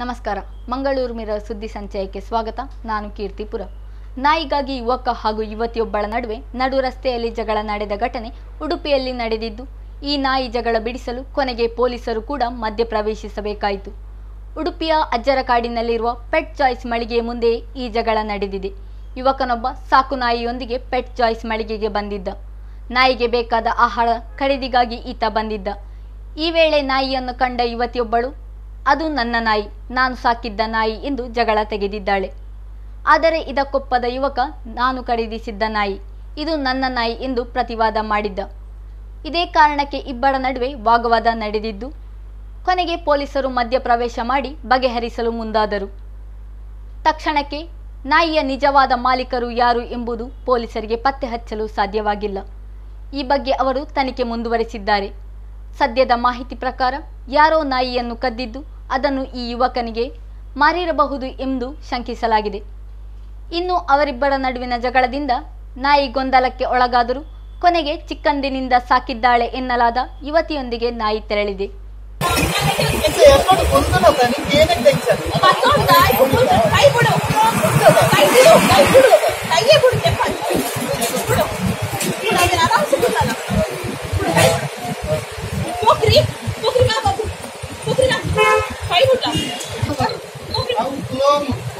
ನಮಸ್ಕಾರ. ಮಂಗಳೂರು ಮಿರರ್ ಸುದ್ದಿ ಸಂಚಯಕ್ಕೆ ಸ್ವಾಗತ. ನಾನು ಕೀರ್ತಿಪುರ ನಾಯಿಗಾಗಿ ಯುವಕ ಹಾಗೂ ಯುವತಿಯೊಬ್ಬಳ ನಡುವೆ ನಡು ರಸ್ತೆಯಲ್ಲಿ ಜಗಳ ನಡೆದ ಘಟನೆ ಉಡುಪಿಯಲ್ಲಿ ನಡೆದಿದ್ದು, ಈ ನಾಯಿ ಜಗಳ ಬಿಡಿಸಲು ಕೊನೆಗೆ ಪೊಲೀಸರು ಕೂಡ ಮಧ್ಯ ಪ್ರವೇಶಿಸಬೇಕಾಯಿತು. ಉಡುಪಿಯ ಅಜ್ಜರಕಾಡಿನಲ್ಲಿರುವ ಪೆಟ್ ಚಾಯ್ಸ್ ಮಳಿಗೆಯ ಮುಂದೆ ಈ ಜಗಳ ನಡೆದಿದೆ. ಯುವಕನೊಬ್ಬ ಸಾಕು ನಾಯಿಯೊಂದಿಗೆ ಪೆಟ್ ಚಾಯ್ಸ್ ಮಳಿಗೆಗೆ ಬಂದಿದ್ದ. ನಾಯಿಗೆ ಬೇಕಾದ ಆಹಾರ ಖರೀದಿಗಾಗಿ ಈತ ಬಂದಿದ್ದ. ಈ ವೇಳೆ ನಾಯಿಯನ್ನು ಕಂಡ ಯುವತಿಯೊಬ್ಬಳು ಅದು ನನ್ನ ನಾಯಿ, ನಾನು ಸಾಕಿದ್ದ ನಾಯಿ ಎಂದು ಜಗಳ ತೆಗೆದಿದ್ದಾಳೆ. ಆದರೆ ಇದಕ್ಕೊಪ್ಪದ ಯುವಕ, ನಾನು ಖರೀದಿಸಿದ್ದ ನಾಯಿ, ಇದು ನನ್ನ ನಾಯಿ ಎಂದು ಪ್ರತಿವಾದ ಮಾಡಿದ್ದ. ಇದೇ ಕಾರಣಕ್ಕೆ ಇಬ್ಬರ ನಡುವೆ ವಾಗ್ವಾದ ನಡೆದಿದ್ದು, ಕೊನೆಗೆ ಪೊಲೀಸರು ಮಧ್ಯಪ್ರವೇಶ ಮಾಡಿ ಬಗೆಹರಿಸಲು ಮುಂದಾದರು. ತಕ್ಷಣಕ್ಕೆ, ನಾಯಿಯ ನಿಜವಾದ ಮಾಲೀಕರು ಯಾರು ಎಂಬುದು ಪೊಲೀಸರಿಗೆ ಪತ್ತೆ ಹಚ್ಚಲು ಸಾಧ್ಯವಾಗಿಲ್ಲ. ಈ ಬಗ್ಗೆ ಅವರು ತನಿಖೆ ಮುಂದುವರೆಸಿದ್ದಾರೆ. ಸದ್ಯದ ಮಾಹಿತಿ ಪ್ರಕಾರ, ಯಾರೋ ನಾಯಿಯನ್ನು ಕದ್ದಿದ್ದು ಅದನ್ನು ಈ ಯುವಕನಿಗೆ ಮಾರಿರಬಹುದು ಎಂದು ಶಂಕಿಸಲಾಗಿದೆ. ಇನ್ನು ಅವರಿಬ್ಬರ ನಡುವಿನ ಜಗಳದಿಂದ ನಾಯಿ ಗೊಂದಲಕ್ಕೆ ಒಳಗಾದರೂ ಕೊನೆಗೆ ಚಿಕ್ಕಂದಿನಿಂದ ಸಾಕಿದ್ದಾಳೆ ಎನ್ನಲಾದ ಯುವತಿಯೊಂದಿಗೆ ನಾಯಿ ತೆರಳಿದೆ.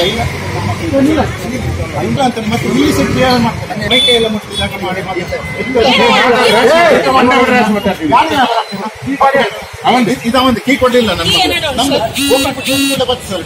ಇಲ್ಲ ಅಂತ ಮತ್ತೆ ಇಂಗ್ಲೀಷ್ ಕ್ಲಿಯರ್ ಮಾಡ್ತಾರೆ? ಮೈಕೈ ಎಲ್ಲ ಮತ್ತೆ ಮಾಡಿ ಮಾಡಿ. ಕೀ ಕೊಡ್ಲಿಲ್ಲ ನಮ್ಮ ಬರ್ತದೆ